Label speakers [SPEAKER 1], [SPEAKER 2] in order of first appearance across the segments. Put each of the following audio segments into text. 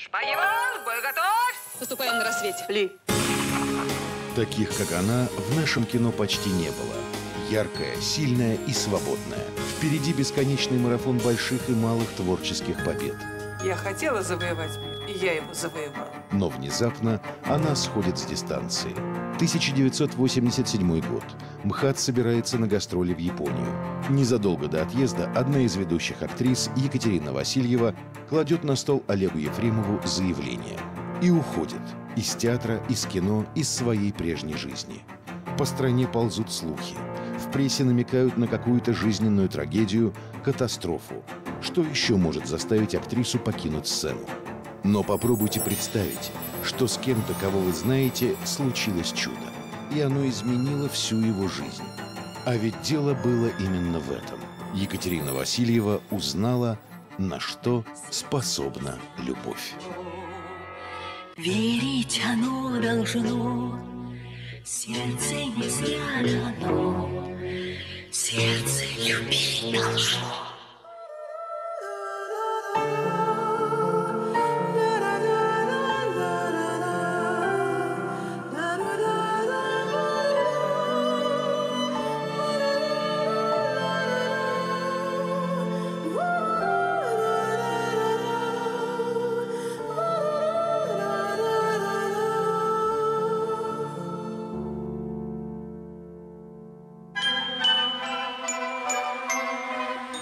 [SPEAKER 1] Шпагивал, бой готов!
[SPEAKER 2] Наступаем на рассвете.
[SPEAKER 1] Ли.
[SPEAKER 3] Таких, как она, в нашем кино почти не было. Яркая, сильная и свободная. Впереди бесконечный марафон больших и малых творческих побед.
[SPEAKER 1] Я хотела завоевать мир, и я его завоевала.
[SPEAKER 3] Но внезапно она сходит с дистанции. 1987 год. МХАТ собирается на гастроли в Японию. Незадолго до отъезда одна из ведущих актрис, Екатерина Васильева, кладет на стол Олегу Ефремову заявление. И уходит. Из театра, из кино, из своей прежней жизни. По стране ползут слухи. В прессе намекают на какую-то жизненную трагедию, катастрофу. Что еще может заставить актрису покинуть сцену? Но попробуйте представить, что с кем-то, кого вы знаете, случилось чудо. И оно изменило всю его жизнь. А ведь дело было именно в этом. Екатерина Васильева узнала, на что способна любовь.
[SPEAKER 4] Верить оно должно, сердце не зря дано, сердце любить должно.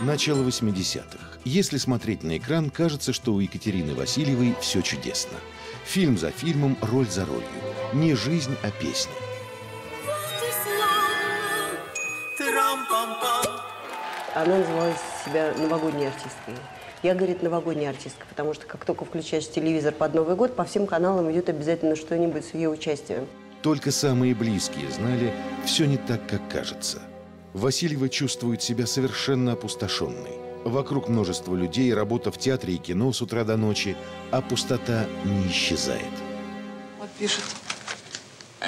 [SPEAKER 3] Начало 80-х. Если смотреть на экран, кажется, что у Екатерины Васильевой все чудесно. Фильм за фильмом, роль за ролью. Не жизнь, а песня.
[SPEAKER 5] Она называла себя новогодней артисткой. Я, говорит, новогодняя артистка, потому что как только включаешь телевизор под Новый год, по всем каналам идет обязательно что-нибудь с ее участием.
[SPEAKER 3] Только самые близкие знали, все не так, как кажется. Васильева чувствует себя совершенно опустошенной. Вокруг множество людей, работа в театре и кино с утра до ночи, а пустота не исчезает.
[SPEAKER 6] Вот пишет.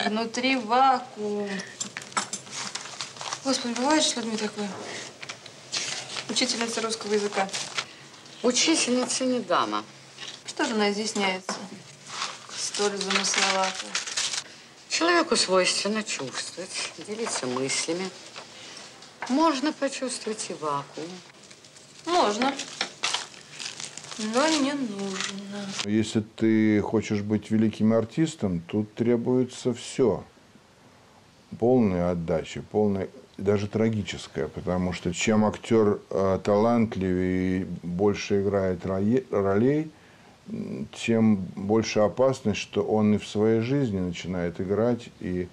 [SPEAKER 6] Внутри вакуум. Господи, бывает с людьми такое? Учительница русского языка.
[SPEAKER 7] Учительница не дама.
[SPEAKER 6] Что же она изъясняется? Столь замысловато.
[SPEAKER 7] Человеку свойственно чувствовать, делиться мыслями. Можно почувствовать и вакуум.
[SPEAKER 6] Можно. Но не нужно.
[SPEAKER 8] Если ты хочешь быть великим артистом, тут требуется все. Полная отдача, полная, даже трагическая, потому что чем актер э, талантливее и больше играет ролей, тем больше опасность, что он и в своей жизни начинает играть и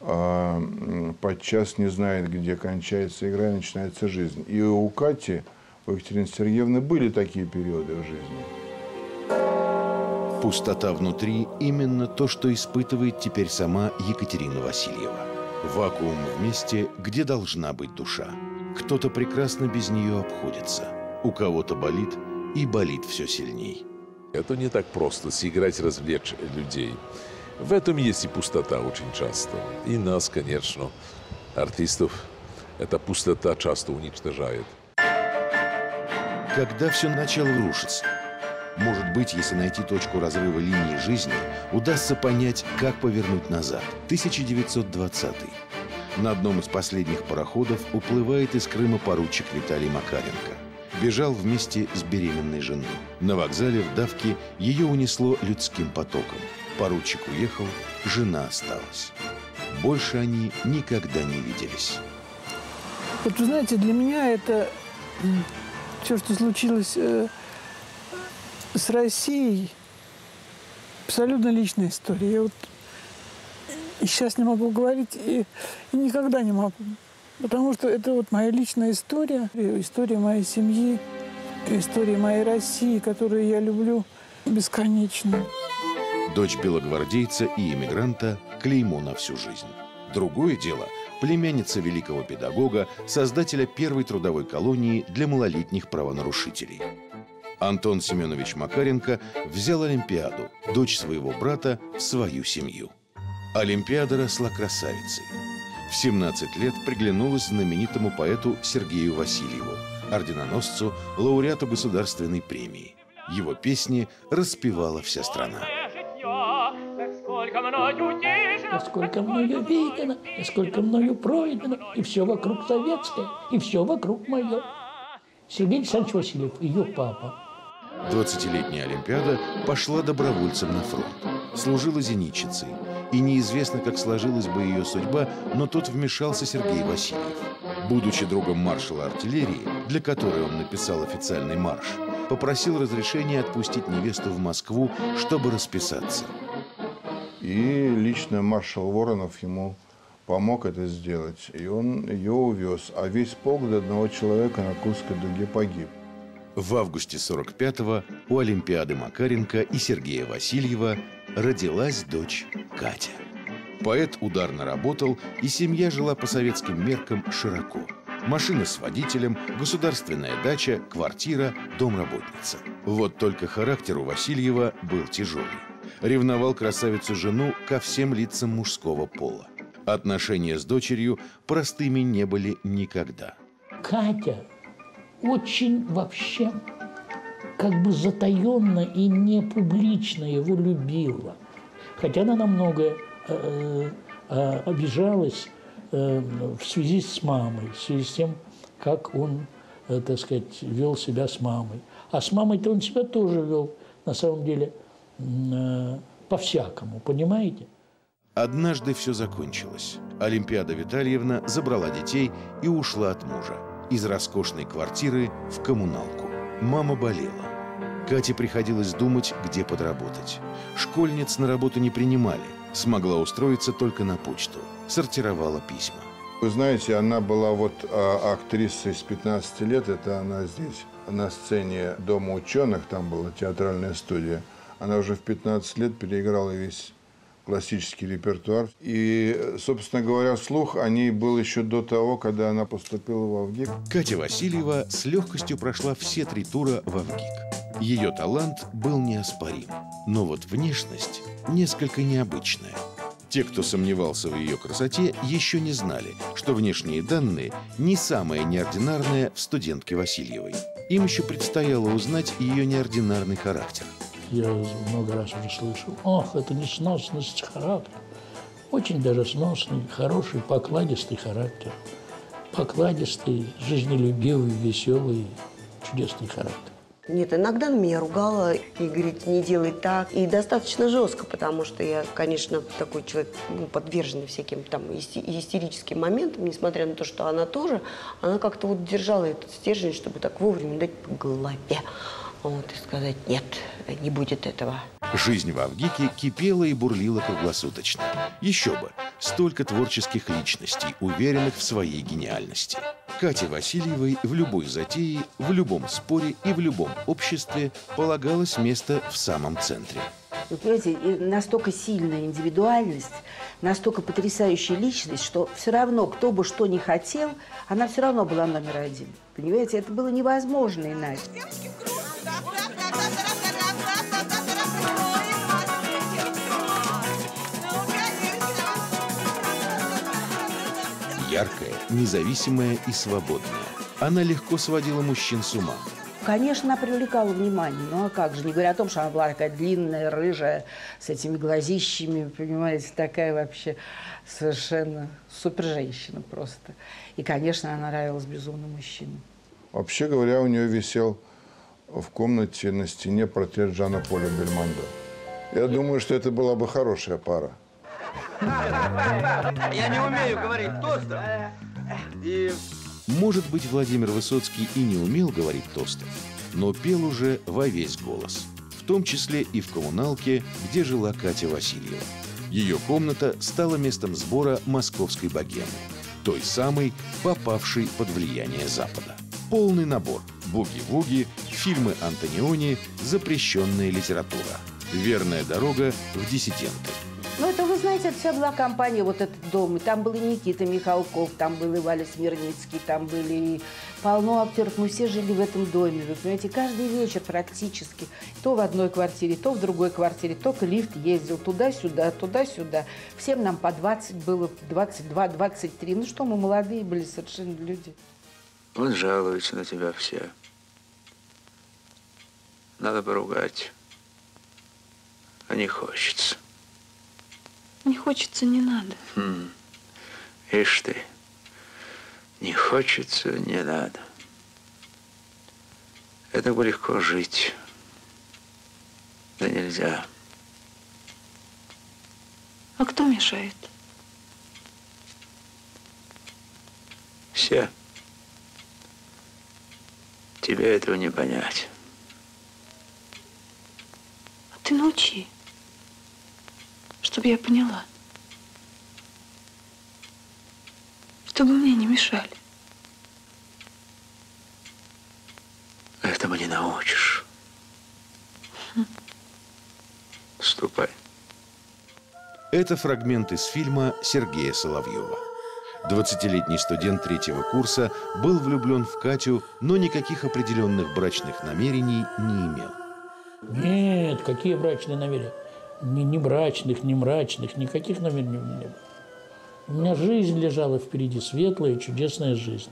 [SPEAKER 8] подчас не знает, где кончается игра и начинается жизнь. И у Кати, у Екатерины Сергеевны были такие периоды в жизни.
[SPEAKER 3] Пустота внутри – именно то, что испытывает теперь сама Екатерина Васильева. Вакуум в месте, где должна быть душа. Кто-то прекрасно без нее обходится. У кого-то болит, и болит все сильней.
[SPEAKER 9] Это не так просто сыграть, развлечь людей. В этом есть и пустота очень часто. И нас, конечно, артистов, эта пустота часто уничтожает.
[SPEAKER 3] Когда все начало рушиться? Может быть, если найти точку разрыва линии жизни, удастся понять, как повернуть назад. 1920 На одном из последних пароходов уплывает из Крыма поручик Виталий Макаренко. Бежал вместе с беременной женой. На вокзале в давке ее унесло людским потоком. Поручик уехал, жена осталась. Больше они никогда не виделись.
[SPEAKER 10] Вот вы знаете, для меня это все, что случилось э, с Россией, абсолютно личная история. Я вот и сейчас не могу говорить, и, и никогда не могу. Потому что это вот моя личная история, история моей семьи, история моей России, которую я люблю бесконечно.
[SPEAKER 3] Дочь белогвардейца и эмигранта клеймо на всю жизнь. Другое дело – племянница великого педагога, создателя первой трудовой колонии для малолетних правонарушителей. Антон Семенович Макаренко взял Олимпиаду, дочь своего брата, в свою семью. Олимпиада росла красавицей. В 17 лет приглянулась знаменитому поэту Сергею Васильеву, орденоносцу, лауреату государственной премии. Его песни распевала вся страна.
[SPEAKER 2] Сколько мною видано, и сколько мною пройдено, и все вокруг советское, и все вокруг мое. Сергей Александрович Васильев, ее папа.
[SPEAKER 3] 20-летняя Олимпиада пошла добровольцем на фронт. Служила зенитчицей. И неизвестно, как сложилась бы ее судьба, но тут вмешался Сергей Васильев. Будучи другом маршала артиллерии, для которой он написал официальный марш, попросил разрешения отпустить невесту в Москву, чтобы расписаться.
[SPEAKER 8] И лично маршал Воронов ему помог это сделать. И он ее увез. А весь полк до одного человека на Курской дуге погиб.
[SPEAKER 3] В августе 45-го у Олимпиады Макаренко и Сергея Васильева родилась дочь Катя. Поэт ударно работал, и семья жила по советским меркам широко. Машина с водителем, государственная дача, квартира, домработница. Вот только характер у Васильева был тяжелый. Ревновал красавицу жену ко всем лицам мужского пола. Отношения с дочерью простыми не были никогда.
[SPEAKER 2] Катя очень вообще как бы затаенно и не публично его любила. Хотя она на многое э, э, обижалась э, в связи с мамой, в связи с тем, как он, э, так сказать, вел себя с мамой. А с мамой-то он себя тоже вел, на самом деле, по-всякому, понимаете?
[SPEAKER 3] Однажды все закончилось. Олимпиада Витальевна забрала детей и ушла от мужа. Из роскошной квартиры в коммуналку. Мама болела. Кате приходилось думать, где подработать. Школьниц на работу не принимали. Смогла устроиться только на почту. Сортировала письма.
[SPEAKER 8] Вы знаете, она была вот а, актрисой с 15 лет. Это она здесь на сцене Дома ученых. Там была театральная студия. Она уже в 15 лет переиграла весь классический репертуар. И, собственно говоря, слух о ней был еще до того, когда она поступила в Авгик.
[SPEAKER 3] Катя Васильева с легкостью прошла все три тура в Авгик. Ее талант был неоспорим, но вот внешность несколько необычная. Те, кто сомневался в ее красоте, еще не знали, что внешние данные не самое неординарное в студентке Васильевой. Им еще предстояло узнать ее неординарный характер –
[SPEAKER 2] я много раз уже слышал, ох, это несносность характера. Очень даже сносный, хороший, покладистый характер. Покладистый, жизнелюбивый, веселый, чудесный характер.
[SPEAKER 5] Нет, иногда она меня ругала и говорит, не делай так. И достаточно жестко, потому что я, конечно, такой человек, ну, подверженный всяким там истерическим моментам, несмотря на то, что она тоже, она как-то вот держала этот стержень, чтобы так вовремя дать по голове вот, и сказать «нет, не будет этого».
[SPEAKER 3] Жизнь в Авгике кипела и бурлила круглосуточно. Еще бы, столько творческих личностей, уверенных в своей гениальности. Кате Васильевой в любой затее, в любом споре и в любом обществе полагалось место в самом центре.
[SPEAKER 11] Вы понимаете, настолько сильная индивидуальность, настолько потрясающая личность, что все равно, кто бы что ни хотел, она все равно была номер один. Понимаете, это было невозможно иначе.
[SPEAKER 3] Яркая, независимая и свободная. Она легко сводила мужчин с ума.
[SPEAKER 11] Конечно, она привлекала внимание. Ну а как же, не говоря о том, что она была такая длинная, рыжая, с этими глазищами, понимаете, такая вообще совершенно супер женщина просто. И, конечно, она нравилась безумно мужчинам.
[SPEAKER 8] Вообще говоря, у нее висел в комнате на стене портрет Жана Поля Бельмондо. Я думаю, что это была бы хорошая пара.
[SPEAKER 12] Я не умею говорить тостом. И...
[SPEAKER 3] Может быть, Владимир Высоцкий и не умел говорить тостом, но пел уже во весь голос. В том числе и в коммуналке, где жила Катя Васильева. Ее комната стала местом сбора московской богемы. Той самой, попавшей под влияние Запада. Полный набор. Буги-вуги, фильмы Антониони, запрещенная литература. Верная дорога в диссиденты.
[SPEAKER 11] Ну, это, вы знаете, это вся была компания, вот этот дом. И там был и Никита Михалков, там был и Валя Смирницкий, там были и полно актеров. Мы все жили в этом доме, вы понимаете, каждый вечер практически. То в одной квартире, то в другой квартире, только лифт ездил туда-сюда, туда-сюда. Всем нам по 20 было, 22, 23. Ну что, мы молодые были совершенно люди.
[SPEAKER 12] Вот жалуются на тебя все.
[SPEAKER 13] Надо поругать. А не хочется.
[SPEAKER 6] Не хочется, не надо.
[SPEAKER 13] Хм. Ишь ты, не хочется, не надо. Это бы легко жить. Да нельзя.
[SPEAKER 6] А кто мешает?
[SPEAKER 13] Все. Тебе этого не понять.
[SPEAKER 6] Ты научи, чтобы я поняла. Чтобы мне не мешали.
[SPEAKER 13] Этому не научишь. Ступай.
[SPEAKER 3] Это фрагмент из фильма Сергея Соловьева. 20-летний студент третьего курса был влюблен в Катю, но никаких определенных брачных намерений не имел.
[SPEAKER 2] Нет, какие брачные намерения? Ни, ни брачных, ни мрачных, никаких намерений у меня не было. У меня жизнь лежала впереди, светлая, чудесная жизнь.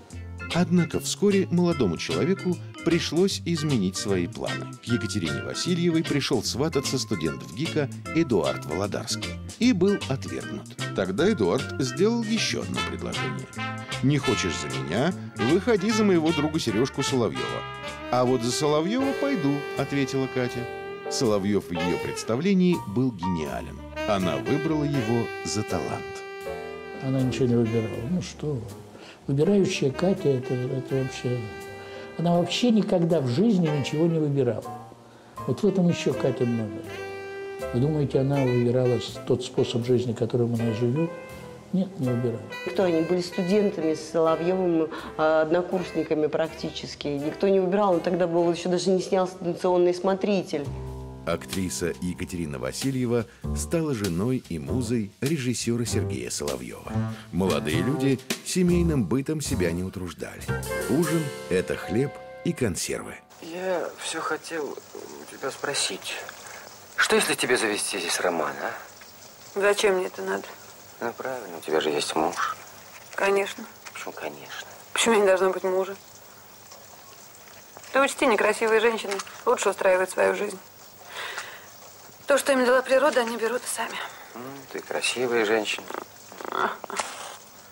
[SPEAKER 3] Однако вскоре молодому человеку пришлось изменить свои планы. К Екатерине Васильевой пришел свататься студент в ГИКа Эдуард Володарский и был отвергнут. Тогда Эдуард сделал еще одно предложение. «Не хочешь за меня? Выходи за моего друга Сережку Соловьева». «А вот за Соловьева пойду», — ответила Катя. Соловьев в ее представлении был гениален. Она выбрала его за талант.
[SPEAKER 2] Она ничего не выбирала. Ну что. Выбирающая Катя, это, это вообще... Она вообще никогда в жизни ничего не выбирала. Вот в этом еще Катя номер. Вы думаете, она выбирала тот способ жизни, которым она живет? Нет, не выбирала.
[SPEAKER 5] Кто они были студентами с Соловьевым, а, однокурсниками практически. Никто не выбирал, он тогда был еще даже не снялся «Станционный смотритель».
[SPEAKER 3] Актриса Екатерина Васильева стала женой и музой режиссера Сергея Соловьева. Молодые люди семейным бытом себя не утруждали. Ужин – это хлеб и консервы.
[SPEAKER 12] Я все хотел у тебя спросить. Что если тебе завести здесь роман, а?
[SPEAKER 6] Зачем мне это надо?
[SPEAKER 12] Ну, правильно, у тебя же есть муж.
[SPEAKER 6] Конечно.
[SPEAKER 12] Почему конечно?
[SPEAKER 6] Почему я не должна быть мужа? Ты учти, некрасивые женщины лучше устраивают свою жизнь. То, что им дала природа, они берут и сами.
[SPEAKER 12] Ты красивая женщина.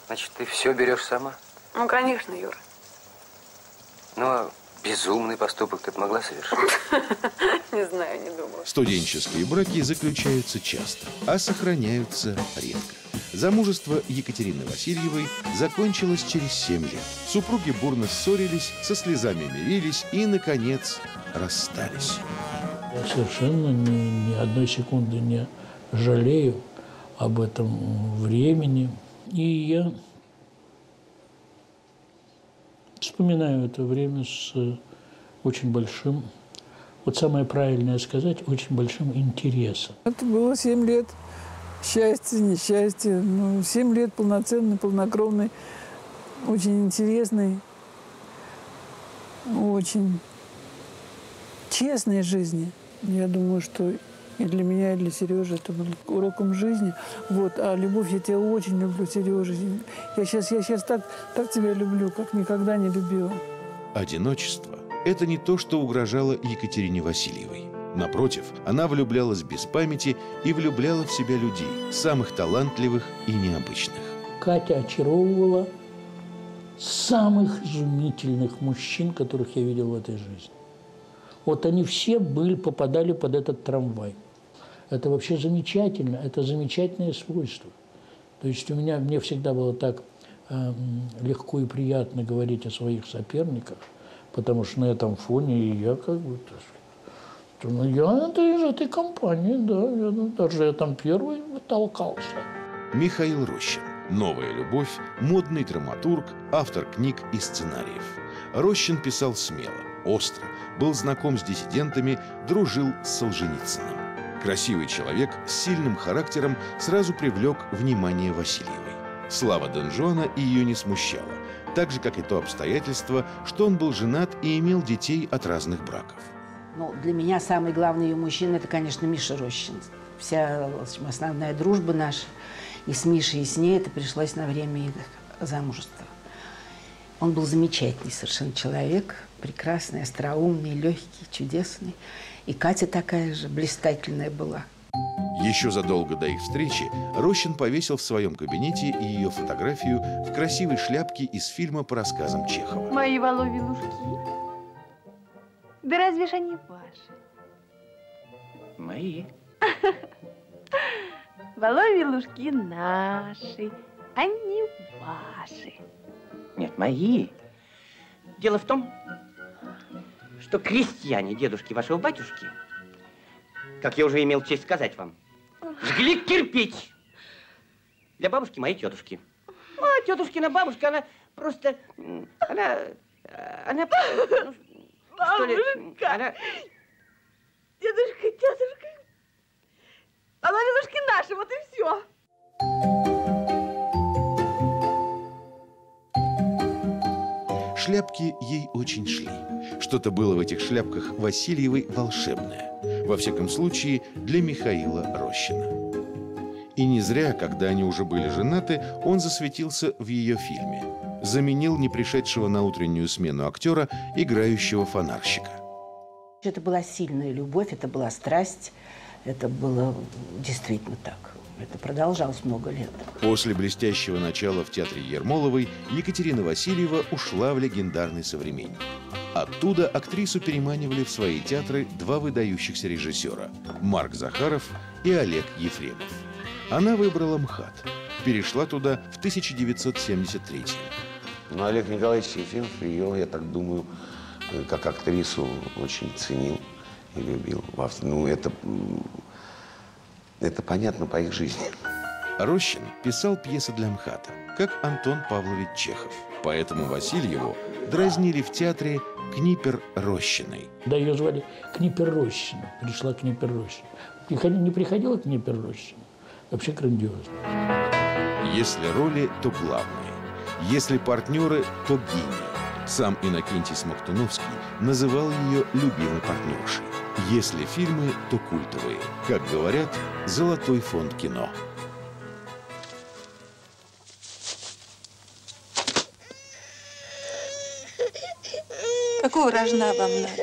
[SPEAKER 12] Значит, ты все берешь сама?
[SPEAKER 6] Ну, конечно, Юра.
[SPEAKER 12] Ну, а безумный поступок ты могла совершить?
[SPEAKER 6] Не знаю, не думала.
[SPEAKER 3] Студенческие браки заключаются часто, а сохраняются редко. Замужество Екатерины Васильевой закончилось через 7 лет. Супруги бурно ссорились, со слезами мирились и, наконец, расстались.
[SPEAKER 2] Я совершенно ни, ни одной секунды не жалею об этом времени. И я вспоминаю это время с очень большим, вот самое правильное сказать, очень большим интересом.
[SPEAKER 10] Это было 7 лет счастья, несчастья. Ну, 7 лет полноценной, полнокровной, очень интересной, очень честной жизни. Я думаю, что и для меня, и для Сережи это был уроком жизни. Вот. А любовь, я тебя очень люблю, Сережа. Я сейчас, я сейчас так, так тебя люблю, как никогда не любила.
[SPEAKER 3] Одиночество – это не то, что угрожало Екатерине Васильевой. Напротив, она влюблялась без памяти и влюбляла в себя людей, самых талантливых и необычных.
[SPEAKER 2] Катя очаровывала самых изумительных мужчин, которых я видел в этой жизни. Вот они все были, попадали под этот трамвай. Это вообще замечательно, это замечательное свойство. То есть у меня, мне всегда было так э, легко и приятно говорить о своих соперниках, потому что на этом фоне и я как бы, так сказать, ну, я это из этой компании, да, я, ну, даже я там первый толкался.
[SPEAKER 3] Михаил Рощин. Новая любовь, модный драматург, автор книг и сценариев. Рощин писал смело, остро, был знаком с диссидентами, дружил с Солженицыным. Красивый человек с сильным характером сразу привлек внимание Васильевой. Слава Дон Жуана ее не смущала, так же, как и то обстоятельство, что он был женат и имел детей от разных браков.
[SPEAKER 11] Ну, для меня самый главный ее мужчина – это, конечно, Миша Рощин. Вся основная дружба наша и с Мишей, и с ней, это пришлось на время их замужества. Он был замечательный совершенно человек, прекрасный, остроумный, легкий, чудесный. И Катя такая же блистательная была.
[SPEAKER 3] Еще задолго до их встречи Рощин повесил в своем кабинете ее фотографию в красивой шляпке из фильма по рассказам Чехова.
[SPEAKER 14] Мои воловьи Да разве ж они ваши?
[SPEAKER 13] Мои.
[SPEAKER 14] Воловьи лужки наши, они ваши.
[SPEAKER 15] Нет, мои. Дело в том, что крестьяне дедушки вашего батюшки, как я уже имел честь сказать вам, жгли кирпич для бабушки моей тетушки. Ну, а тетушкина бабушка, она просто, она, она, ну, что ли, она...
[SPEAKER 14] Дедушка, тетушка, воловьи лужки наши, вот и все.
[SPEAKER 3] Шляпки ей очень шли. Что-то было в этих шляпках Васильевой волшебное. Во всяком случае, для Михаила Рощина. И не зря, когда они уже были женаты, он засветился в ее фильме. Заменил не пришедшего на утреннюю смену актера, играющего фонарщика.
[SPEAKER 11] Это была сильная любовь, это была страсть, это было действительно так. Это продолжалось много лет.
[SPEAKER 3] После блестящего начала в театре Ермоловой Екатерина Васильева ушла в легендарный современник. Оттуда актрису переманивали в свои театры два выдающихся режиссера – Марк Захаров и Олег Ефремов. Она выбрала МХАТ. Перешла туда в 1973
[SPEAKER 16] Но Олег Николаевич Ефремов ее, я так думаю, э, как актрису очень ценил и любил. Ну, это это понятно по их жизни.
[SPEAKER 3] Рощин писал пьесы для МХАТа, как Антон Павлович Чехов. Поэтому Васильеву дразнили в театре Книпер Рощиной.
[SPEAKER 2] Да, ее звали Книпер Рощина. Пришла Книпер Рощина. Приходи, не приходила Книпер Рощина. Вообще грандиозно.
[SPEAKER 3] Если роли, то главные. Если партнеры, то гении. Сам Иннокентий Смоктуновский называл ее любимой партнершей. Если фильмы, то культовые. Как говорят, золотой фонд кино.
[SPEAKER 6] Какого рожна вам надо?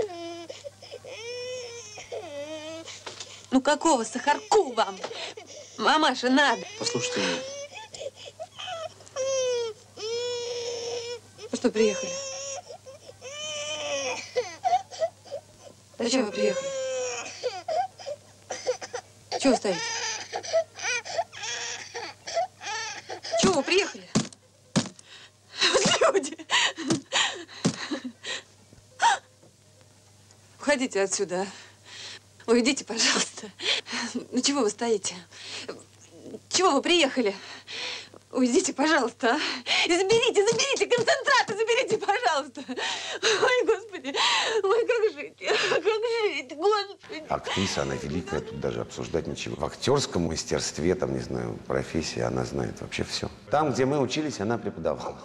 [SPEAKER 6] Ну какого сахарку вам? Мамаша, надо.
[SPEAKER 12] Послушайте меня.
[SPEAKER 6] Вы что, приехали? Зачем вы приехали? Чего вы стоите? Чего вы приехали? Люди! Уходите отсюда. Уйдите, пожалуйста. Ну чего вы стоите? Чего вы приехали? Уйдите, пожалуйста. И заберите, заберите концентраты, заберите, пожалуйста. Ой, Господи, ой, как жить, как жить, Господи.
[SPEAKER 16] Актриса, она великая, тут даже обсуждать ничего. В актерском мастерстве, там, не знаю, профессии, она знает вообще все. Там, где мы учились, она преподавала.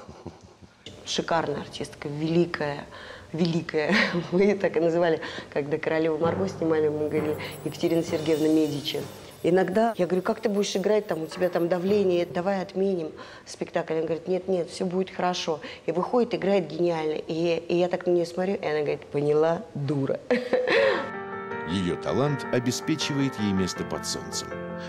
[SPEAKER 5] Шикарная артистка, великая, великая. Мы ее так и называли, когда королеву Марго снимали, мы говорили Екатерина Сергеевна Медичи. Иногда я говорю, как ты будешь играть, там, у тебя там давление, давай отменим спектакль. Она говорит, нет, нет, все будет хорошо. И выходит, играет гениально. И, и я так на нее смотрю, и она говорит, поняла, дура.
[SPEAKER 3] Ее талант обеспечивает ей место под солнцем.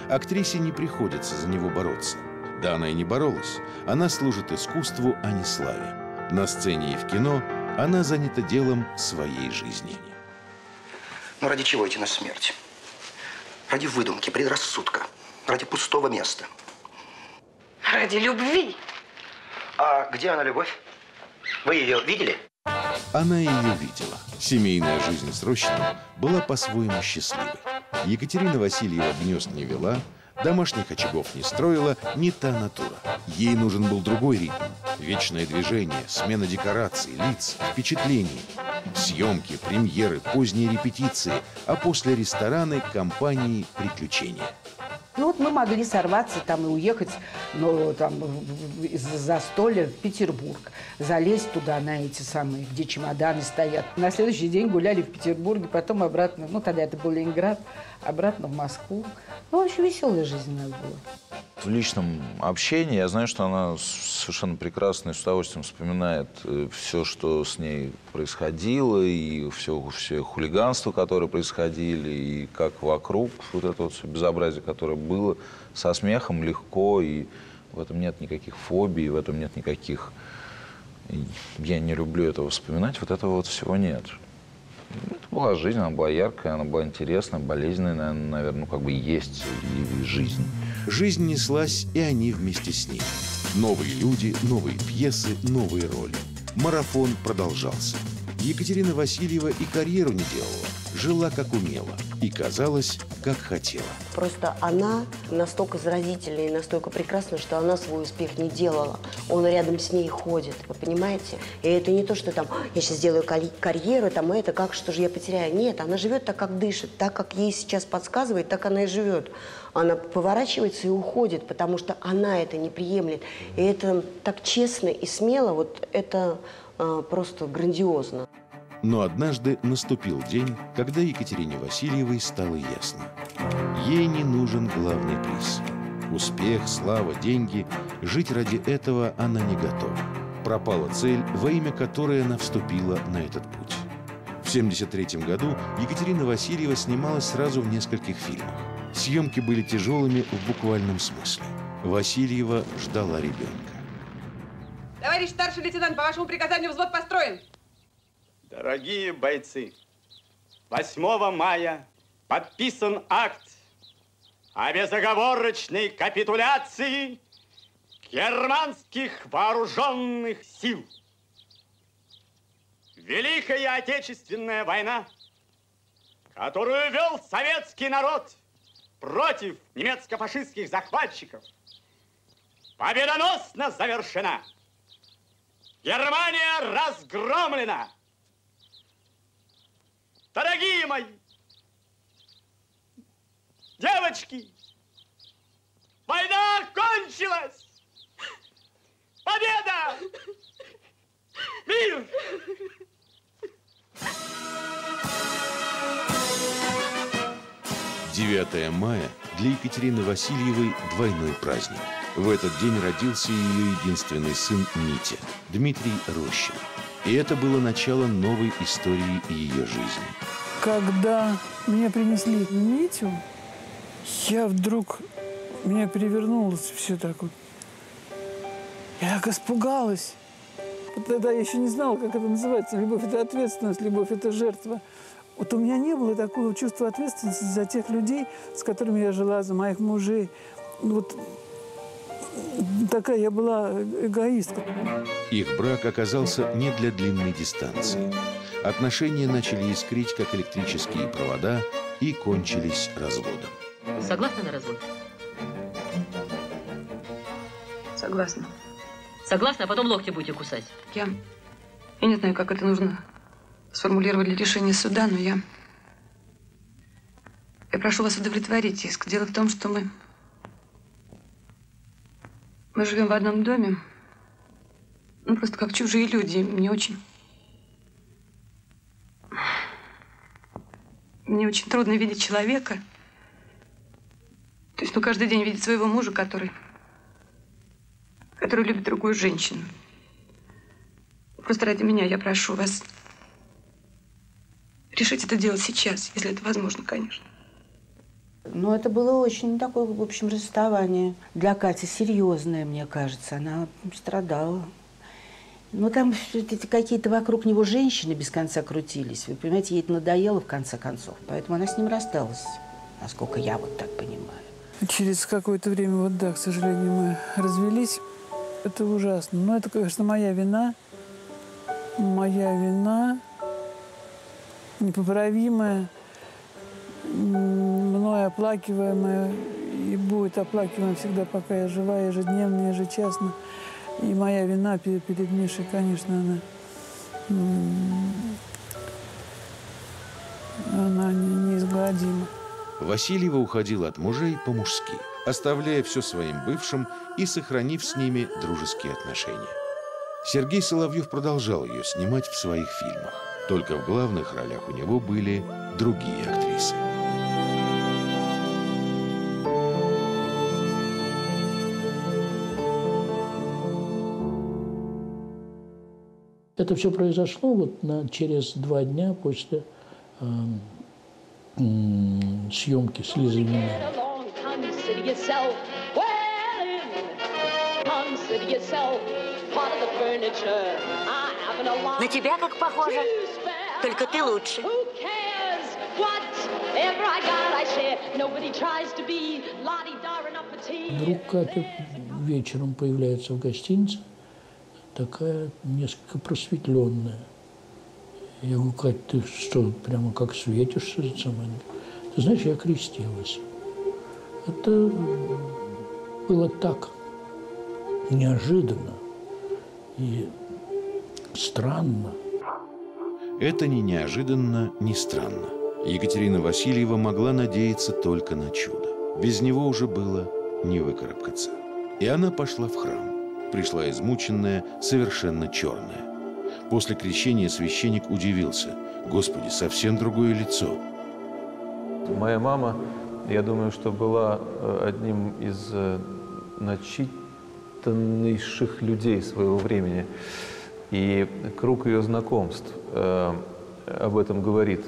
[SPEAKER 3] Актрисе не приходится за него бороться. Да она и не боролась. Она служит искусству, а не славе. На сцене и в кино она занята делом своей жизни.
[SPEAKER 17] Ну ради чего идти на смерть? Ради выдумки, предрассудка. Ради пустого места.
[SPEAKER 6] Ради любви.
[SPEAKER 17] А где она, любовь? Вы ее видели?
[SPEAKER 3] Она ее видела. Семейная жизнь с Рощиным была по-своему счастливой. Екатерина Васильева гнезд не вела, домашних очагов не строила, не та натура. Ей нужен был другой ритм. Вечное движение, смена декораций, лиц, впечатлений. Съемки, премьеры, поздние репетиции, а после рестораны, компании, приключения.
[SPEAKER 11] Ну вот мы могли сорваться там и уехать ну, там, из застолья в Петербург, залезть туда на эти самые, где чемоданы стоят. На следующий день гуляли в Петербурге, потом обратно, ну тогда это был Ленинград, обратно в Москву. Ну, очень веселая жизнь у нас была.
[SPEAKER 18] В личном общении я знаю, что она совершенно прекрасно и с удовольствием вспоминает все, что с ней происходило, и все, все хулиганства, которые происходили, и как вокруг вот это вот все безобразие, которое было, со смехом легко, и в этом нет никаких фобий, в этом нет никаких... Я не люблю этого вспоминать, вот этого вот всего нет. Это была жизнь, она была яркая, она была интересная, болезненная, наверное, ну, как бы есть и жизнь.
[SPEAKER 3] Жизнь неслась, и они вместе с ней. Новые люди, новые пьесы, новые роли. Марафон продолжался. Екатерина Васильева и карьеру не делала, жила как умела и казалось, как хотела.
[SPEAKER 5] Просто она настолько заразительна и настолько прекрасна, что она свой успех не делала. Он рядом с ней ходит, вы понимаете? И это не то, что там, я сейчас сделаю карьеру, там это, как, что же я потеряю. Нет, она живет так, как дышит, так, как ей сейчас подсказывает, так она и живет. Она поворачивается и уходит, потому что она это не приемлет. И это так честно и смело, вот это просто грандиозно.
[SPEAKER 3] Но однажды наступил день, когда Екатерине Васильевой стало ясно. Ей не нужен главный приз. Успех, слава, деньги. Жить ради этого она не готова. Пропала цель, во имя которой она вступила на этот путь. В 1973 году Екатерина Васильева снималась сразу в нескольких фильмах. Съемки были тяжелыми в буквальном смысле. Васильева ждала ребенка.
[SPEAKER 19] Товарищ старший лейтенант, по вашему приказанию взвод построен.
[SPEAKER 20] Дорогие бойцы, 8 мая подписан акт о безоговорочной капитуляции германских вооруженных сил. Великая Отечественная война, которую вел советский народ против немецко-фашистских захватчиков, победоносно завершена. Германия разгромлена. Дорогие мои, девочки, война кончилась! Победа! Мир!
[SPEAKER 3] Девятое мая для Екатерины Васильевой двойной праздник. В этот день родился ее единственный сын Митя, Дмитрий Рощин. И это было начало новой истории ее жизни.
[SPEAKER 10] Когда мне принесли Митю, я вдруг, меня перевернулось все так вот. Я так испугалась. Тогда я еще не знала, как это называется. Любовь – это ответственность, любовь – это жертва. Вот у меня не было такого чувства ответственности за тех людей, с которыми я жила, за моих мужей. Вот такая я была эгоистка.
[SPEAKER 3] Их брак оказался не для длинной дистанции. Отношения начали искрить, как электрические провода, и кончились разводом.
[SPEAKER 21] Согласна на развод?
[SPEAKER 6] Согласна.
[SPEAKER 21] Согласна, а потом локти будете кусать.
[SPEAKER 6] Я, я не знаю, как это нужно сформулировать для решения суда, но я... Я прошу вас удовлетворить иск. Дело в том, что мы... Мы живем в одном доме. Ну, просто как чужие люди. Мне очень... Мне очень трудно видеть человека. То есть, ну, каждый день видеть своего мужа, который... Который любит другую женщину. Просто ради меня я прошу вас решить это дело сейчас, если это возможно, конечно.
[SPEAKER 11] Ну, это было очень такое, в общем, расставание. Для Кати серьезное, мне кажется. Она страдала. Ну, там какие-то вокруг него женщины без конца крутились. Вы понимаете, ей это надоело в конце концов. Поэтому она с ним рассталась, насколько я вот так понимаю.
[SPEAKER 10] Через какое-то время, вот да, к сожалению, мы развелись. Это ужасно. Но это, конечно, моя вина. Моя вина непоправимая, мной оплакиваемая и будет оплакиваема всегда, пока я жива, ежедневно, ежечасно. И моя вина перед, перед Мишей, конечно, она, она не, неизгладима.
[SPEAKER 3] Васильева уходила от мужей по-мужски, оставляя все своим бывшим и сохранив с ними дружеские отношения. Сергей Соловьев продолжал ее снимать в своих фильмах. Только в главных ролях у него были другие актрисы.
[SPEAKER 2] Это все произошло вот на, через два дня после э, м, съемки с Лизой
[SPEAKER 22] lot
[SPEAKER 4] На тебя как похоже. Только ты лучше.
[SPEAKER 2] Вдруг Катя вечером появляется в гостинице, такая несколько просветленная. Я говорю, Кать, ты что, прямо как светишься? Ты знаешь, я крестилась. Это было так неожиданно и странно.
[SPEAKER 3] Это ни неожиданно, ни странно. Екатерина Васильева могла надеяться только на чудо. Без него уже было не выкарабкаться. И она пошла в храм. Пришла измученная, совершенно черная. После крещения священник удивился. Господи, совсем другое лицо.
[SPEAKER 23] Моя мама, я думаю, что была э, одним из э, начитаннейших людей своего времени. И круг ее знакомств э, об этом говорит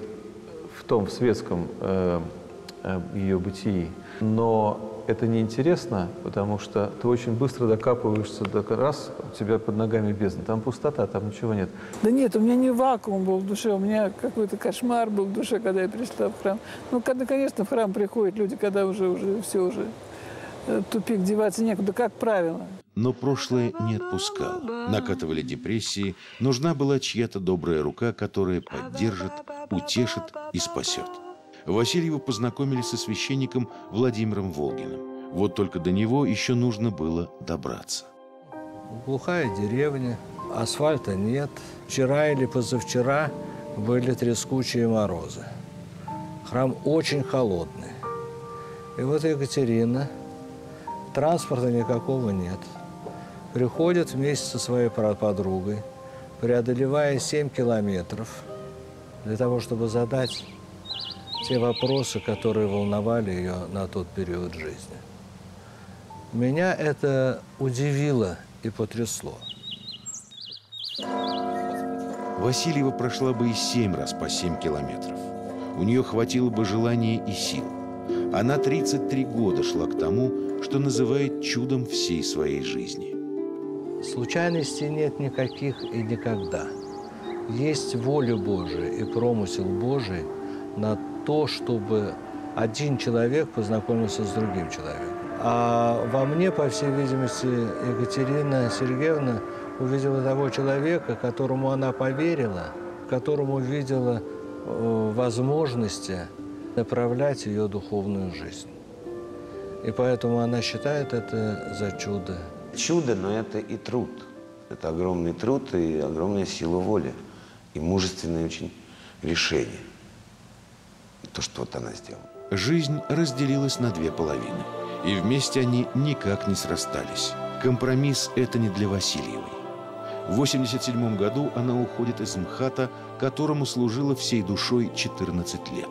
[SPEAKER 23] в том в светском э, э, ее бытии. Но это неинтересно, потому что ты очень быстро докапываешься до раз, у тебя под ногами бездна. Там пустота, там ничего нет.
[SPEAKER 10] Да нет, у меня не вакуум был в душе, у меня какой-то кошмар был в душе, когда я пришла в храм. Ну, когда, конечно, в храм приходят люди, когда уже, уже все уже э, тупик, деваться некуда, как правило.
[SPEAKER 3] Но прошлое не отпускало. Накатывали депрессии. Нужна была чья-то добрая рука, которая поддержит, утешит и спасет. Васильева познакомили со священником Владимиром Волгиным. Вот только до него еще нужно было добраться.
[SPEAKER 24] Глухая деревня, асфальта нет. Вчера или позавчера были трескучие морозы. Храм очень холодный. И вот Екатерина, транспорта никакого нет. Приходит вместе со своей подругой, преодолевая 7 километров, для того, чтобы задать те вопросы, которые волновали ее на тот период жизни. Меня это удивило и потрясло.
[SPEAKER 3] Васильева прошла бы и семь раз по семь километров. У нее хватило бы желания и сил. Она 33 года шла к тому, что называет чудом всей своей жизни.
[SPEAKER 24] Случайностей нет никаких и никогда. Есть воля Божия и промысел Божий на то, чтобы один человек познакомился с другим человеком. А во мне, по всей видимости, Екатерина Сергеевна увидела того человека, которому она поверила, которому видела э, возможности направлять ее духовную жизнь. И поэтому она считает это за чудо.
[SPEAKER 16] Чудо, но это и труд. Это огромный труд и огромная сила воли. И мужественное очень решение. То, что вот она сделала.
[SPEAKER 3] Жизнь разделилась на две половины. И вместе они никак не срастались. Компромисс – это не для Васильевой. В 87 году она уходит из МХАТа, которому служила всей душой 14 лет.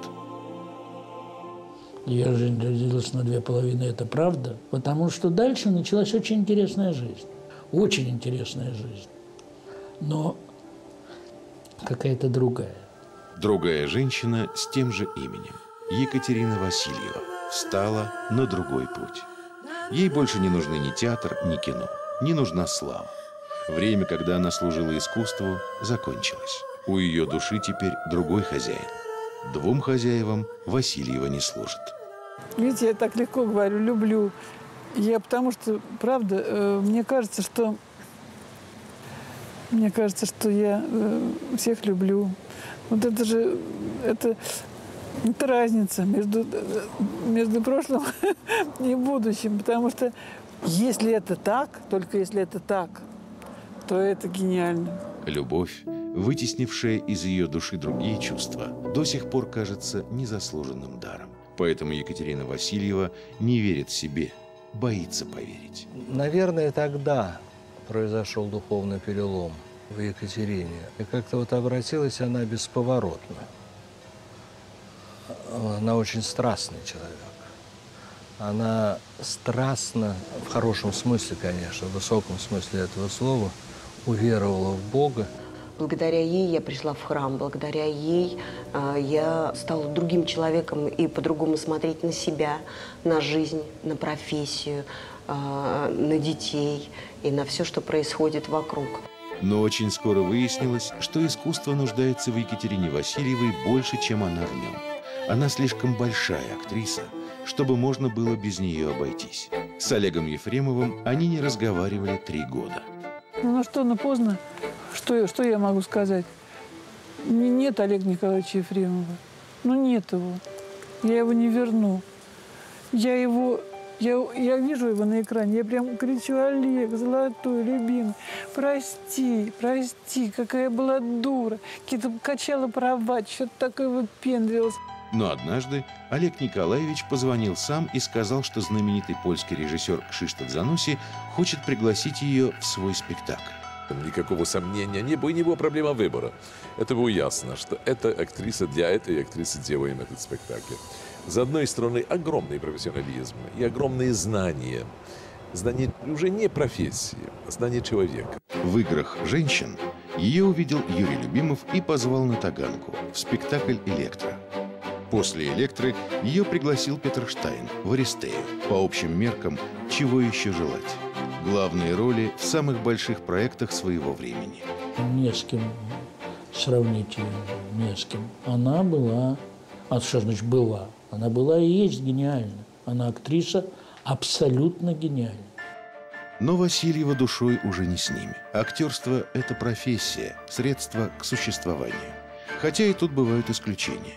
[SPEAKER 2] Я же родилась на две половины, это правда. Потому что дальше началась очень интересная жизнь. Очень интересная жизнь. Но какая-то другая.
[SPEAKER 3] Другая женщина с тем же именем, Екатерина Васильева, встала на другой путь. Ей больше не нужны ни театр, ни кино. Не нужна слава. Время, когда она служила искусству, закончилось. У ее души теперь другой хозяин. Двум хозяевам Васильева не служит.
[SPEAKER 10] Видите, я так легко говорю, люблю. Я потому что, правда, э, мне кажется, что мне кажется, что я э, всех люблю. Вот это же, это, это разница между, между прошлым и будущим. Потому что если это так, только если это так, то это гениально.
[SPEAKER 3] Любовь, вытеснившая из ее души другие чувства, до сих пор кажется незаслуженным даром. Поэтому Екатерина Васильева не верит себе, боится поверить.
[SPEAKER 24] Наверное, тогда произошел духовный перелом в Екатерине. И как-то вот обратилась она бесповоротно. Она очень страстный человек. Она страстно, в хорошем смысле, конечно, в высоком смысле этого слова, уверовала в Бога.
[SPEAKER 5] Благодаря ей я пришла в храм, благодаря ей э, я стала другим человеком и по-другому смотреть на себя, на жизнь, на профессию, э, на детей и на все, что происходит вокруг.
[SPEAKER 3] Но очень скоро выяснилось, что искусство нуждается в Екатерине Васильевой больше, чем она в нем. Она слишком большая актриса, чтобы можно было без нее обойтись. С Олегом Ефремовым они не разговаривали три года.
[SPEAKER 10] Ну, ну что, ну поздно. Что, что я могу сказать? Нет Олега Николаевича Ефремова. Ну нет его. Я его не верну. Я его я, я вижу его на экране, я прям кричу, Олег, золотой, любимый, прости, прости, какая была дура. Какие-то качала права, что-то такое выпендрилось.
[SPEAKER 3] Но однажды Олег Николаевич позвонил сам и сказал, что знаменитый польский режиссер Кшиштоф Зануси хочет пригласить ее в свой спектакль.
[SPEAKER 25] Никакого сомнения не было, и не было проблема выбора. Это было ясно, что эта актриса для этой актрисы делаем этот спектакль. С одной стороны, огромный профессионализм и огромные знания. Знание уже не профессии, а знание человека.
[SPEAKER 3] В играх «Женщин» ее увидел Юрий Любимов и позвал на Таганку в спектакль «Электро». После «Электры» ее пригласил Петр Штайн в «Аристею». По общим меркам, чего еще желать? Главные роли в самых больших проектах своего времени.
[SPEAKER 2] Не с кем сравнить ее, не с кем. Она была, а что значит была? Она была и есть гениальна. Она актриса абсолютно гениальна.
[SPEAKER 3] Но Васильева душой уже не с ними. Актерство – это профессия, средство к существованию. Хотя и тут бывают исключения.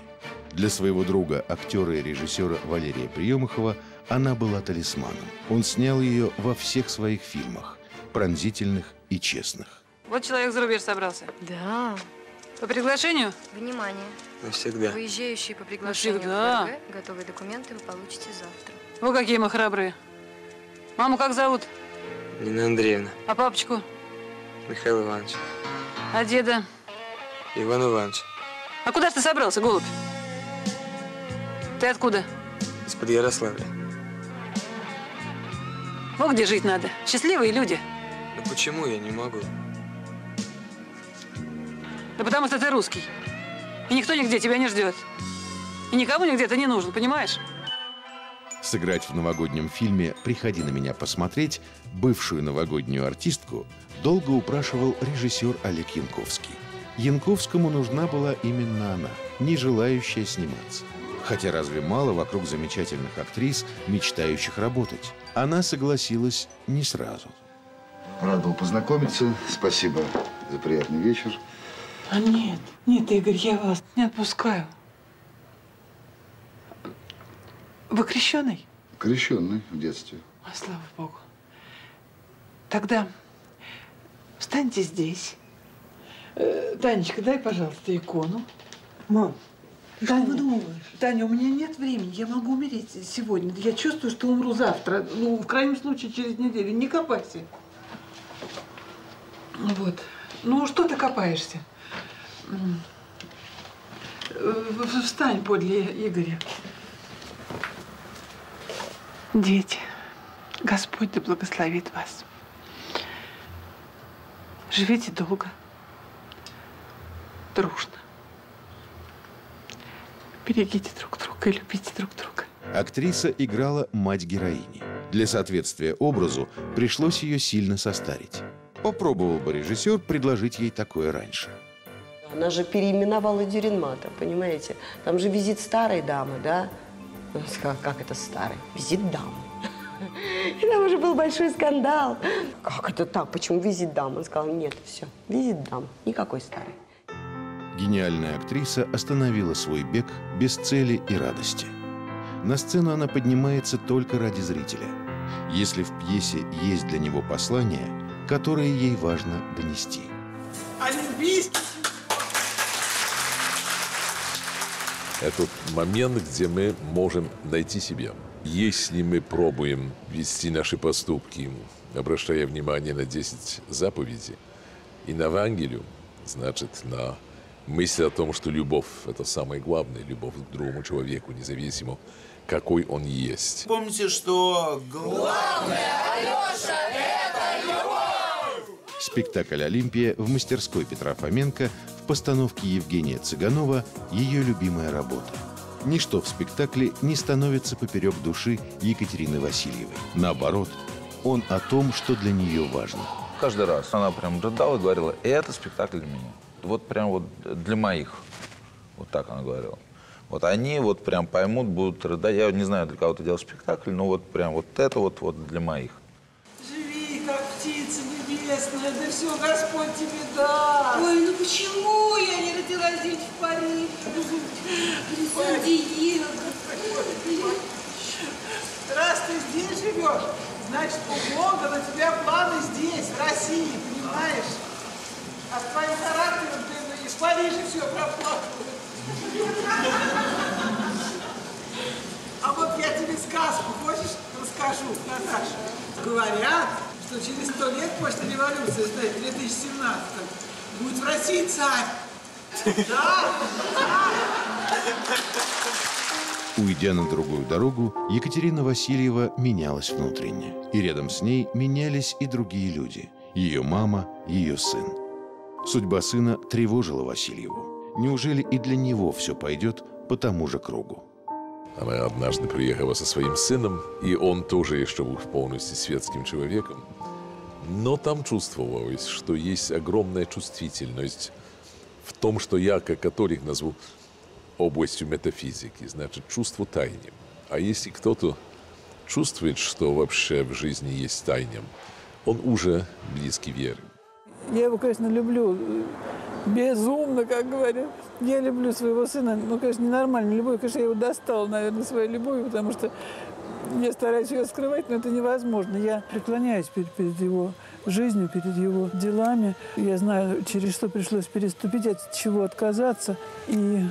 [SPEAKER 3] Для своего друга, актера и режиссера Валерия Приемахова, она была талисманом. Он снял ее во всех своих фильмах, пронзительных и честных.
[SPEAKER 19] Вот человек за рубеж собрался.
[SPEAKER 26] Да.
[SPEAKER 19] По приглашению?
[SPEAKER 26] Внимание.
[SPEAKER 12] Навсегда.
[SPEAKER 26] Выезжающие по приглашению
[SPEAKER 19] Навсегда.
[SPEAKER 26] в ФРГ. Готовые документы вы получите завтра.
[SPEAKER 19] Вы какие мы храбрые. Маму как зовут?
[SPEAKER 12] Нина Андреевна.
[SPEAKER 19] А папочку?
[SPEAKER 12] Михаил Иванович.
[SPEAKER 19] А деда?
[SPEAKER 12] Иван Иванович.
[SPEAKER 19] А куда ж ты собрался, голубь? Ты откуда?
[SPEAKER 12] Из-под Ярославля.
[SPEAKER 19] Вот где жить надо. Счастливые люди.
[SPEAKER 12] Ну почему я не могу?
[SPEAKER 19] Да потому что ты русский. И никто нигде тебя не ждет. И никому нигде ты не нужен, понимаешь?
[SPEAKER 3] Сыграть в новогоднем фильме «Приходи на меня посмотреть» бывшую новогоднюю артистку долго упрашивал режиссер Олег Янковский. Янковскому нужна была именно она, не желающая сниматься. Хотя разве мало вокруг замечательных актрис, мечтающих работать? Она согласилась не сразу.
[SPEAKER 27] Рад был познакомиться. Спасибо за приятный вечер.
[SPEAKER 10] А нет, нет, Игорь, я вас не отпускаю. Вы крещеный?
[SPEAKER 27] Крещенный в детстве.
[SPEAKER 10] А, слава богу. Тогда встаньте здесь. Э, Танечка, дай, пожалуйста, икону. Мам, Таня,
[SPEAKER 11] выдумываешь?
[SPEAKER 10] Таня, у меня нет времени. Я могу умереть сегодня. Я чувствую, что умру завтра. Ну, в крайнем случае, через неделю. Не копайся. Вот. Ну, что ты копаешься? В- Встань подле Игоря. Дети, Господь да благословит вас. Живите долго, дружно. Берегите друг друга и любите друг друга.
[SPEAKER 3] Актриса играла мать героини. Для соответствия образу пришлось ее сильно состарить. Попробовал бы режиссер предложить ей такое раньше.
[SPEAKER 5] Она же переименовала Дюринмата, понимаете? Там же визит старой дамы, да? Он сказал, как это старый? Визит дамы. И там уже был большой скандал. Как это так? Почему визит дам? Он сказал, нет, все, визит дам, никакой старый.
[SPEAKER 3] Гениальная актриса остановила свой бег без цели и радости. На сцену она поднимается только ради зрителя. Если в пьесе есть для него послание, которое ей важно донести.
[SPEAKER 10] Олимпийский
[SPEAKER 25] Это момент, где мы можем найти себя. Если мы пробуем вести наши поступки, обращая внимание на 10 заповедей и на Евангелию, значит, на мысль о том, что любовь – это самое главное, любовь к другому человеку, независимо, какой он есть.
[SPEAKER 28] Помните, что главное,
[SPEAKER 3] С Спектакль «Олимпия» в мастерской Петра Фоменко постановке Евгения Цыганова «Ее любимая работа». Ничто в спектакле не становится поперек души Екатерины Васильевой. Наоборот, он о том, что для нее важно.
[SPEAKER 18] Каждый раз она прям рыдала и говорила, это спектакль для меня. Вот прям вот для моих. Вот так она говорила. Вот они вот прям поймут, будут рыдать. Я не знаю, для кого ты делал спектакль, но вот прям вот это вот, вот для моих.
[SPEAKER 10] Небесная, да все Господь тебе даст.
[SPEAKER 6] Ой, ну почему я не родилась здесь, в Париже? Сан-Диего.
[SPEAKER 10] Раз ты здесь живешь, значит, у Бога на тебя планы здесь, в России, понимаешь? А с твоим характером ты ну, из Парижа все проплакала. А вот я тебе сказку, хочешь, расскажу, Наташа? Говорят, что через сто лет после революции, знаете, 2017 будет в России царь. Да?
[SPEAKER 3] Уйдя на другую дорогу, Екатерина Васильева менялась внутренне. И рядом с ней менялись и другие люди. Ее мама, ее сын. Судьба сына тревожила Васильеву. Неужели и для него все пойдет по тому же кругу?
[SPEAKER 25] Она однажды приехала со своим сыном, и он тоже еще был полностью светским человеком. Но там чувствовалось, что есть огромная чувствительность в том, что я, как католик, назову областью метафизики, значит, чувство тайним. А если кто-то чувствует, что вообще в жизни есть тайнем, он уже близкий вере.
[SPEAKER 10] Я его, конечно, люблю безумно, как говорят. Я люблю своего сына. Ну, конечно, ненормальная любовь. Конечно, я его достала, наверное, своей любовью, потому что я стараюсь ее скрывать, но это невозможно. Я преклоняюсь перед, перед его жизнью, перед его делами. Я знаю, через что пришлось переступить, от чего отказаться. И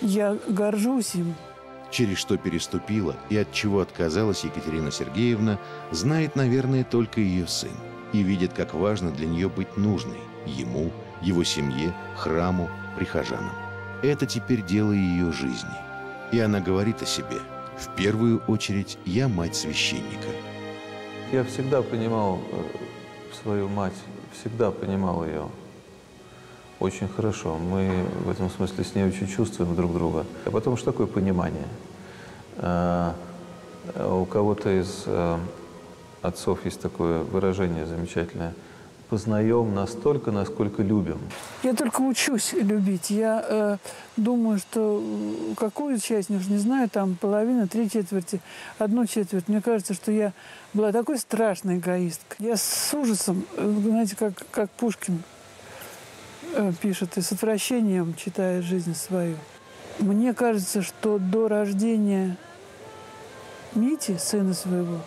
[SPEAKER 10] я горжусь им.
[SPEAKER 3] Через что переступила и от чего отказалась Екатерина Сергеевна, знает, наверное, только ее сын. И видит, как важно для нее быть нужной ему, его семье, храму, прихожанам. Это теперь дело ее жизни. И она говорит о себе. В первую очередь, я мать священника.
[SPEAKER 23] Я всегда понимал э, свою мать, всегда понимал ее очень хорошо. Мы в этом смысле с ней очень чувствуем друг друга. А потом, что такое понимание? А, у кого-то из а, отцов есть такое выражение замечательное. Познаем настолько, насколько любим.
[SPEAKER 10] Я только учусь любить. Я э, думаю, что какую часть, уж не знаю, там половина, три четверти, одну четверть. Мне кажется, что я была такой страшной эгоисткой. Я с ужасом, знаете, как, как Пушкин пишет, и с отвращением читая жизнь свою. Мне кажется, что до рождения Мити, сына своего,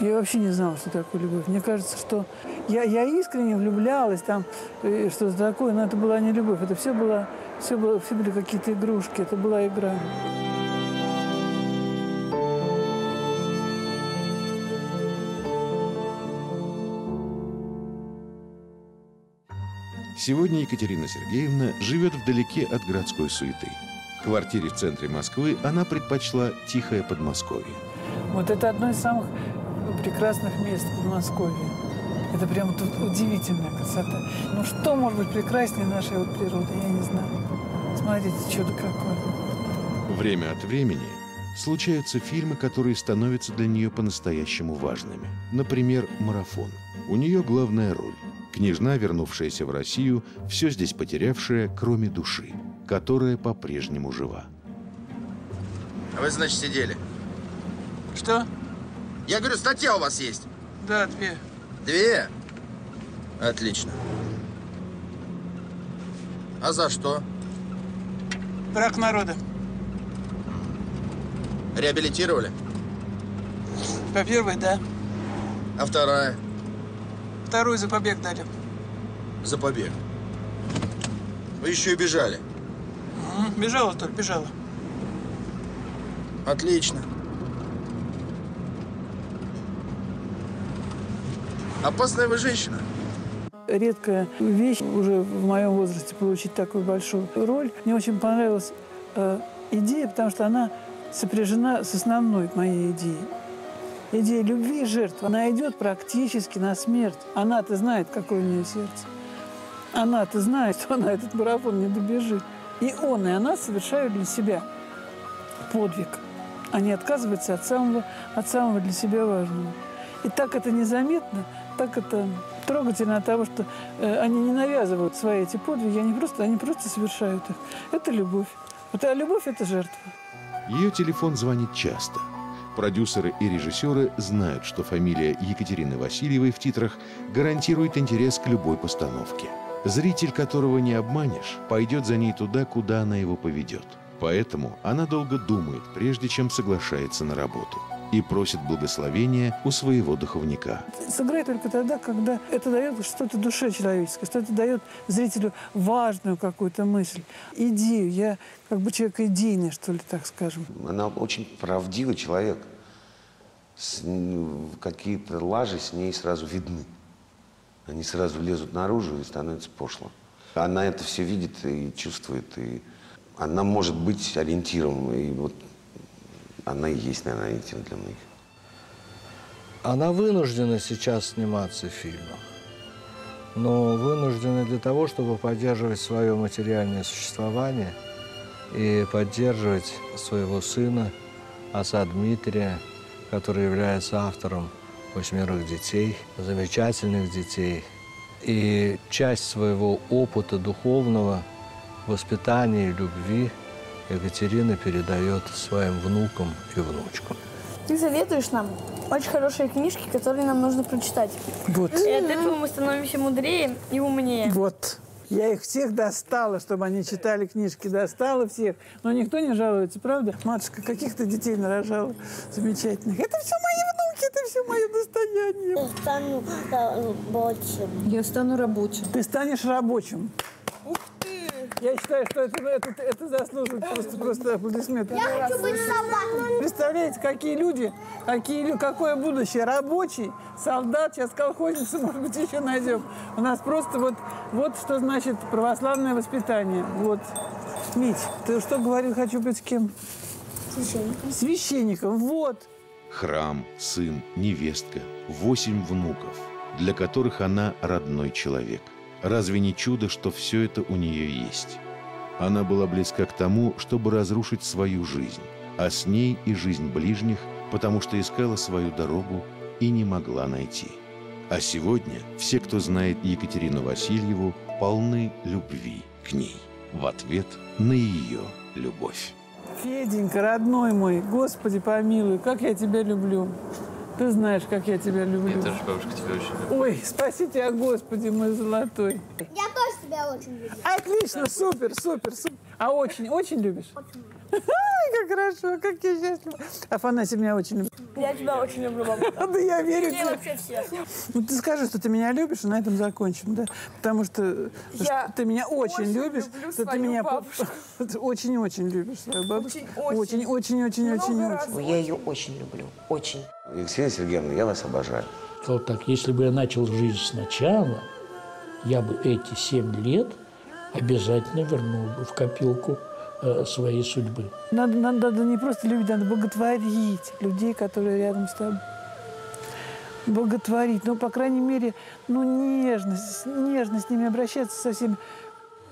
[SPEAKER 10] я вообще не знала, что такое любовь. Мне кажется, что я, я искренне влюблялась, там что-то такое, но это была не любовь. Это все было, все, было, все были какие-то игрушки, это была игра.
[SPEAKER 3] Сегодня Екатерина Сергеевна живет вдалеке от городской суеты. Квартире в центре Москвы она предпочла тихое Подмосковье.
[SPEAKER 10] Вот это одно из самых прекрасных мест в Подмосковье. Это прям тут удивительная красота. Ну что может быть прекраснее нашей вот природы, я не знаю. Смотрите, чудо какое.
[SPEAKER 3] Время от времени случаются фильмы, которые становятся для нее по-настоящему важными. Например, «Марафон». У нее главная роль. Княжна, вернувшаяся в Россию, все здесь потерявшая, кроме души, которая по-прежнему жива.
[SPEAKER 29] А вы, значит, сидели?
[SPEAKER 10] Что?
[SPEAKER 29] Я говорю, статья у вас есть?
[SPEAKER 10] Да, две.
[SPEAKER 29] Две? Отлично. А за что?
[SPEAKER 10] Брак народа.
[SPEAKER 29] Реабилитировали?
[SPEAKER 10] По первой, да.
[SPEAKER 29] А вторая?
[SPEAKER 10] Вторую за побег дали.
[SPEAKER 29] За побег? Вы еще и бежали?
[SPEAKER 10] Угу. Бежала только, бежала.
[SPEAKER 29] Отлично. Опасная вы женщина.
[SPEAKER 10] Редкая вещь уже в моем возрасте получить такую большую роль. Мне очень понравилась э, идея, потому что она сопряжена с основной моей идеей. идея любви и жертвы, она идет практически на смерть. Она-то знает, какое у нее сердце. Она-то знает, что она этот марафон не добежит. И он, и она совершают для себя подвиг. Они отказываются от самого, от самого для себя важного. И так это незаметно, так это трогательно от того, что э, они не навязывают свои эти подвиги, они просто, они просто совершают их. Это любовь. Вот, а любовь – это жертва.
[SPEAKER 3] Ее телефон звонит часто. Продюсеры и режиссеры знают, что фамилия Екатерины Васильевой в титрах гарантирует интерес к любой постановке. Зритель, которого не обманешь, пойдет за ней туда, куда она его поведет. Поэтому она долго думает, прежде чем соглашается на работу. И просит благословения у своего духовника.
[SPEAKER 10] Сыграй только тогда, когда это дает что-то душе человеческой, что это дает зрителю важную какую-то мысль, идею. Я как бы человек идейный, что ли, так скажем.
[SPEAKER 16] Она очень правдивый человек. Какие-то лажи с ней сразу видны. Они сразу лезут наружу и становится пошло. Она это все видит и чувствует, и она может быть ориентиром. И вот она и есть, наверное, ориентир для многих.
[SPEAKER 24] Она вынуждена сейчас сниматься в фильмах, но вынуждена для того, чтобы поддерживать свое материальное существование и поддерживать своего сына, отца Дмитрия, который является автором «Восьмерых детей», замечательных детей. И часть своего опыта духовного, воспитания и любви Екатерина передает своим внукам и внучкам.
[SPEAKER 30] Ты советуешь нам очень хорошие книжки, которые нам нужно прочитать.
[SPEAKER 10] Вот.
[SPEAKER 30] И от этого мы становимся мудрее и умнее.
[SPEAKER 10] Вот. Я их всех достала, чтобы они читали книжки. Достала всех. Но никто не жалуется, правда? Матушка, каких ты детей нарожала замечательных. Это все мои внуки, это все мое достояние.
[SPEAKER 30] Я стану рабочим.
[SPEAKER 10] Я стану рабочим. Ты станешь рабочим. Я считаю, что это, это, это заслуживает просто, просто аплодисментов.
[SPEAKER 30] Я хочу быть солдатом.
[SPEAKER 10] Представляете, какие люди, какие, какое будущее. Рабочий, солдат, сейчас колхозница, может быть, еще найдем. У нас просто вот, вот что значит православное воспитание. Вот. Мить, ты что говорил, хочу быть кем?
[SPEAKER 30] Священником.
[SPEAKER 10] Священником, вот.
[SPEAKER 3] Храм, сын, невестка, восемь внуков, для которых она родной человек. Разве не чудо, что все это у нее есть? Она была близка к тому, чтобы разрушить свою жизнь, а с ней и жизнь ближних, потому что искала свою дорогу и не могла найти. А сегодня все, кто знает Екатерину Васильеву, полны любви к ней в ответ на ее любовь.
[SPEAKER 10] Феденька, родной мой, Господи помилуй, как я тебя люблю. Ты знаешь, как я тебя люблю.
[SPEAKER 23] Я тоже, бабушка, тебя очень люблю.
[SPEAKER 10] Ой, спаси тебя, Господи, мой золотой.
[SPEAKER 30] Я тоже тебя очень люблю.
[SPEAKER 10] Отлично, супер, супер, супер. А очень, очень любишь? Ай, как хорошо, как я счастлива. Афанасий меня очень любит.
[SPEAKER 30] Я тебя очень люблю, бабушка.
[SPEAKER 10] Да я верю тебе.
[SPEAKER 30] вообще всех.
[SPEAKER 10] Ну, ты скажи, что ты меня любишь, и на этом закончим, да? Потому что,
[SPEAKER 30] Я
[SPEAKER 10] что ты меня очень,
[SPEAKER 30] очень
[SPEAKER 10] любишь,
[SPEAKER 30] люблю
[SPEAKER 10] что ты меня очень-очень любишь свою бабушку.
[SPEAKER 30] Очень,
[SPEAKER 10] очень, очень, очень, очень,
[SPEAKER 30] Много
[SPEAKER 10] очень.
[SPEAKER 30] раз.
[SPEAKER 5] Я ее очень люблю, очень.
[SPEAKER 16] Екатерина Сергеевна, я вас обожаю.
[SPEAKER 2] Сказал так, если бы я начал жизнь сначала, я бы эти семь лет обязательно вернул бы в копилку э, своей судьбы.
[SPEAKER 10] Надо, надо, надо не просто любить, надо боготворить людей, которые рядом с тобой. Боготворить, ну, по крайней мере, ну, нежность, нежно с ними обращаться со всеми.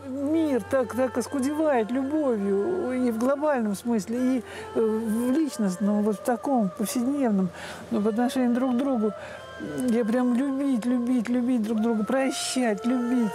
[SPEAKER 10] Мир так, так оскудевает любовью и в глобальном смысле, и э, в личностном, вот в таком повседневном, ну, по отношению друг к другу. Я прям любить, любить, любить друг друга, прощать, любить.